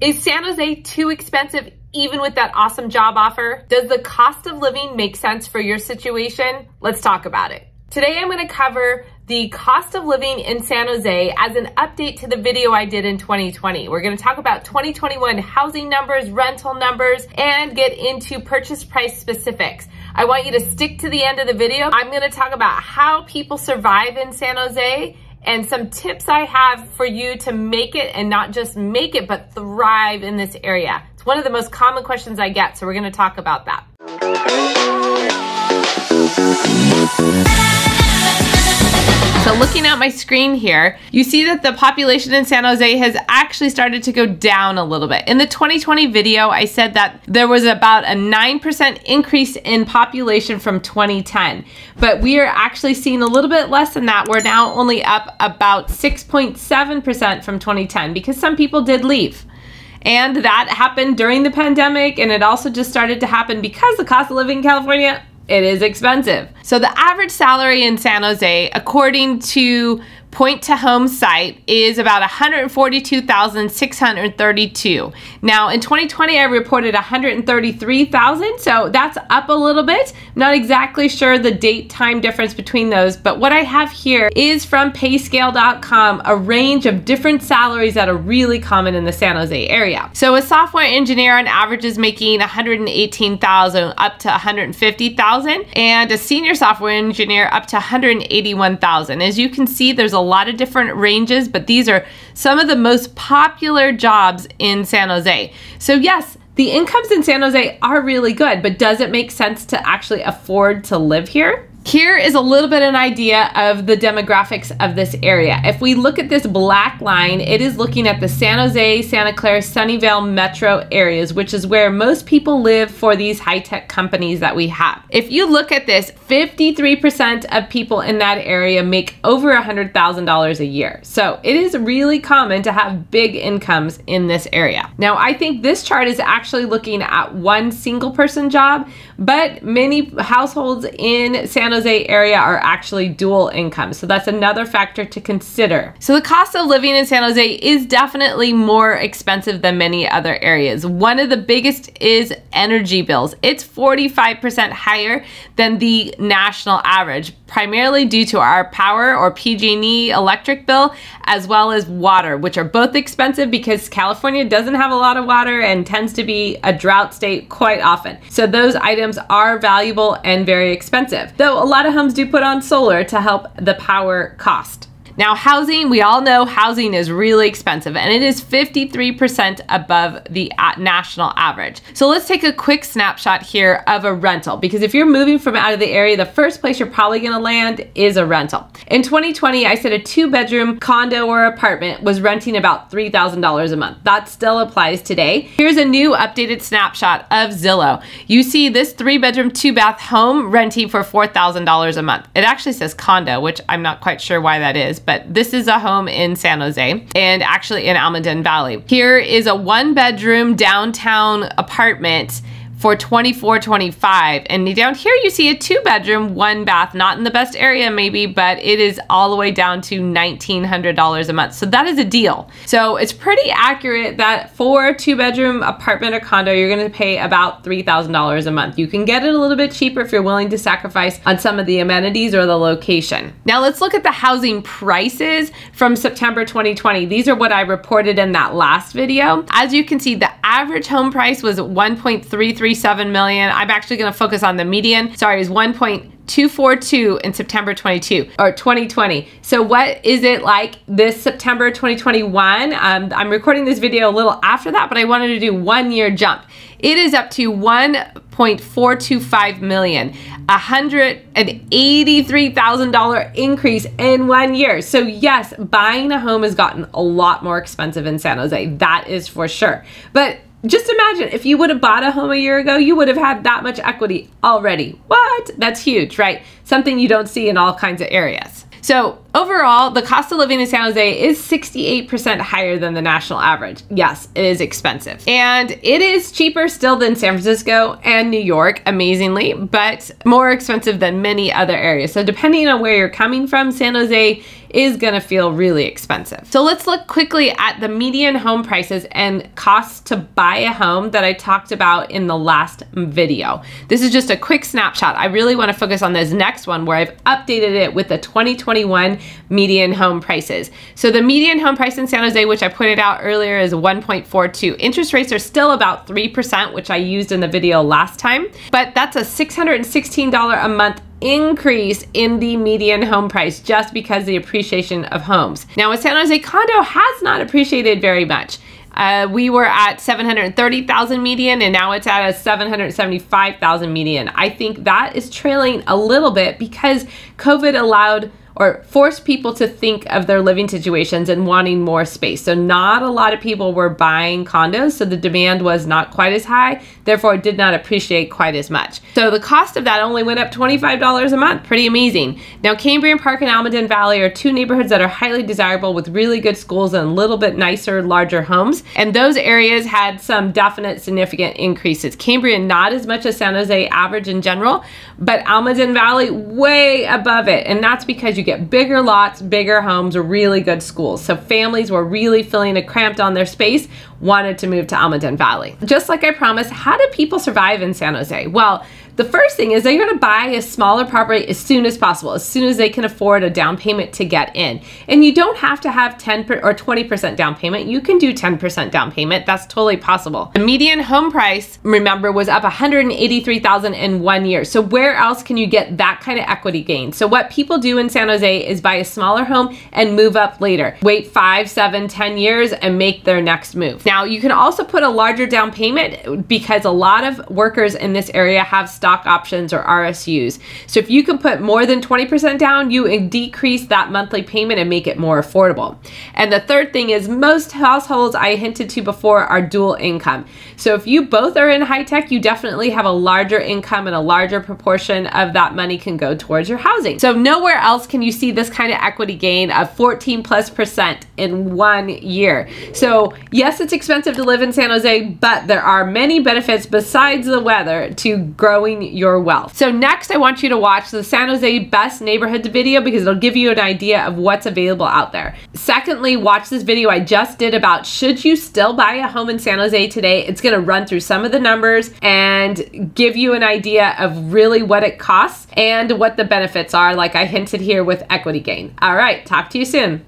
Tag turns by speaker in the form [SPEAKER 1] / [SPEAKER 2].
[SPEAKER 1] Is San Jose too expensive even with that awesome job offer? Does the cost of living make sense for your situation? Let's talk about it. Today I'm going to cover the cost of living in San Jose as an update to the video I did in 2020. We're going to talk about 2021 housing numbers, rental numbers, and get into purchase price specifics. I want you to stick to the end of the video. I'm going to talk about how people survive in San Jose and some tips I have for you to make it and not just make it, but thrive in this area. It's one of the most common questions I get, so we're gonna talk about that. So looking at my screen here, you see that the population in San Jose has actually started to go down a little bit. In the 2020 video, I said that there was about a 9% increase in population from 2010, but we are actually seeing a little bit less than that. We're now only up about 6.7% from 2010 because some people did leave. And that happened during the pandemic, and it also just started to happen because the cost of living in California it is expensive. So the average salary in San Jose, according to point to home site is about 142,632. Now in 2020 I reported 133,000, so that's up a little bit. Not exactly sure the date time difference between those, but what I have here is from payscale.com a range of different salaries that are really common in the San Jose area. So a software engineer on average is making 118,000 up to 150,000 and a senior software engineer up to 181,000. As you can see there's a lot of different ranges, but these are some of the most popular jobs in San Jose. So yes, the incomes in San Jose are really good, but does it make sense to actually afford to live here? Here is a little bit of an idea of the demographics of this area. If we look at this black line, it is looking at the San Jose, Santa Clara, Sunnyvale metro areas, which is where most people live for these high-tech companies that we have. If you look at this, 53% of people in that area make over $100,000 a year. So it is really common to have big incomes in this area. Now, I think this chart is actually looking at one single person job, but many households in San Jose area are actually dual income. So that's another factor to consider. So the cost of living in San Jose is definitely more expensive than many other areas. One of the biggest is energy bills. It's 45% higher than the national average, primarily due to our power or PG&E electric bill, as well as water, which are both expensive because California doesn't have a lot of water and tends to be a drought state quite often. So those items are valuable and very expensive. Though a lot of homes do put on solar to help the power cost. Now, housing, we all know housing is really expensive and it is 53% above the national average. So let's take a quick snapshot here of a rental because if you're moving from out of the area, the first place you're probably gonna land is a rental. In 2020, I said a two bedroom condo or apartment was renting about $3,000 a month. That still applies today. Here's a new updated snapshot of Zillow. You see this three bedroom, two bath home renting for $4,000 a month. It actually says condo, which I'm not quite sure why that is, but this is a home in San Jose and actually in Almaden Valley. Here is a one bedroom downtown apartment for 24.25 and down here you see a two bedroom one bath not in the best area maybe but it is all the way down to $1900 a month. So that is a deal. So it's pretty accurate that for a two bedroom apartment or condo you're going to pay about $3000 a month. You can get it a little bit cheaper if you're willing to sacrifice on some of the amenities or the location. Now let's look at the housing prices from September 2020 these are what I reported in that last video. As you can see the average home price was 1.337 million. I'm actually going to focus on the median. Sorry, is 1.242 in September 22 or 2020. So what is it like this September 2021? Um, I'm recording this video a little after that, but I wanted to do one year jump. It is up to 1.425 million, $183,000 increase in one year. So yes, buying a home has gotten a lot more expensive in San Jose. That is for sure. But just imagine if you would have bought a home a year ago, you would have had that much equity already. What? That's huge, right? Something you don't see in all kinds of areas. So Overall, the cost of living in San Jose is 68% higher than the national average. Yes, it is expensive. And it is cheaper still than San Francisco and New York, amazingly, but more expensive than many other areas. So depending on where you're coming from, San Jose is gonna feel really expensive. So let's look quickly at the median home prices and costs to buy a home that I talked about in the last video. This is just a quick snapshot. I really wanna focus on this next one where I've updated it with the 2021 median home prices. So the median home price in San Jose, which I pointed out earlier is 1.42. Interest rates are still about 3%, which I used in the video last time, but that's a $616 a month increase in the median home price just because the appreciation of homes. Now, a San Jose condo has not appreciated very much. Uh, we were at 730,000 median and now it's at a 775,000 median. I think that is trailing a little bit because COVID allowed or forced people to think of their living situations and wanting more space. So not a lot of people were buying condos, so the demand was not quite as high, therefore it did not appreciate quite as much. So the cost of that only went up $25 a month, pretty amazing. Now Cambrian Park and Almaden Valley are two neighborhoods that are highly desirable with really good schools and a little bit nicer, larger homes. And those areas had some definite significant increases. Cambrian not as much as San Jose average in general, but Almaden Valley way above it. And that's because you get bigger lots, bigger homes, really good schools. So families were really feeling a cramped on their space, wanted to move to Almaden Valley. Just like I promised, how do people survive in San Jose? Well, the first thing is they're going to buy a smaller property as soon as possible, as soon as they can afford a down payment to get in. And you don't have to have 10 or 20% down payment. You can do 10% down payment. That's totally possible. The median home price, remember, was up 183,000 in one year. So where else can you get that kind of equity gain? So what people do in San Jose is buy a smaller home and move up later. Wait five, seven, ten years and make their next move. Now you can also put a larger down payment because a lot of workers in this area have stock options or RSUs. So if you can put more than 20% down, you decrease that monthly payment and make it more affordable. And the third thing is most households I hinted to before are dual income. So if you both are in high tech, you definitely have a larger income and a larger proportion of that money can go towards your housing. So nowhere else can you see this kind of equity gain of 14 plus percent in one year. So yes, it's expensive to live in San Jose, but there are many benefits besides the weather to growing your wealth. So next I want you to watch the San Jose Best Neighborhoods video because it'll give you an idea of what's available out there. Secondly, watch this video I just did about should you still buy a home in San Jose today? It's gonna run through some of the numbers and give you an idea of really what it costs and what the benefits are like I hinted here with equity gain. All right, talk to you soon.